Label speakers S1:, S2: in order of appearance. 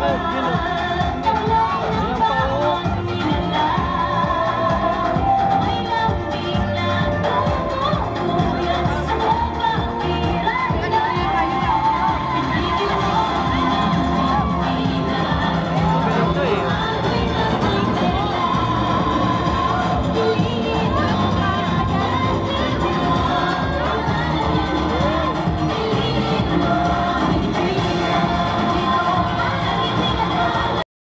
S1: 们